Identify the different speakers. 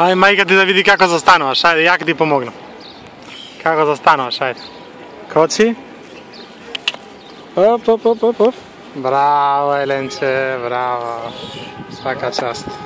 Speaker 1: Ај, мајка ти да види како застануваш, ајде, јак ти помогнам. Како застануваш, ајде. Коци. Оп, оп, оп, оп, оп. Браво, Еленче, браво. Свака част.